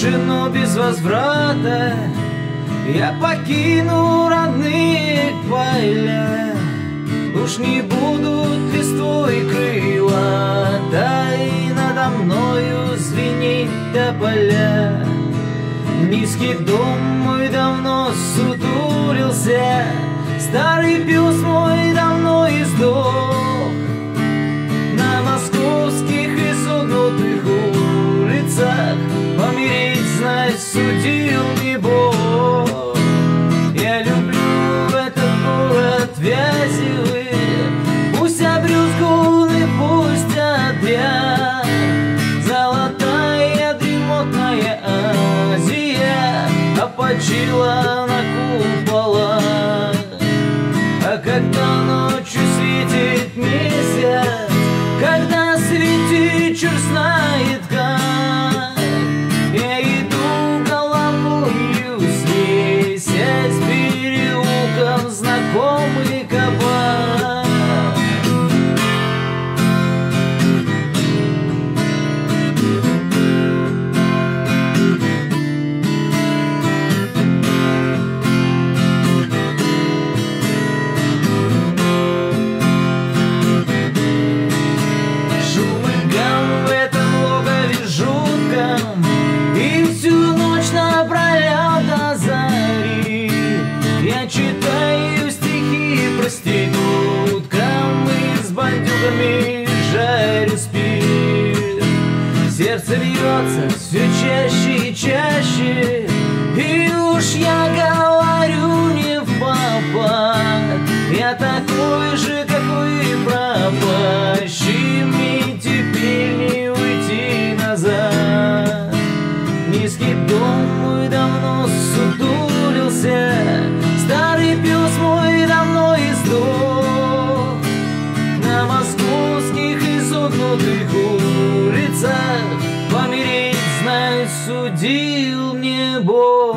решено без возврата. Я покину родные поля. Уж не будут листвой крыла. И надо мною звенеть тополя Низкий дом мой давно сутурился Старый пес мой давно издох. На московских изогнутых улицах знать, судил не Бог Сердце бьется все чаще и чаще И уж я говорю не в попад. Я такой же, судил мне Бог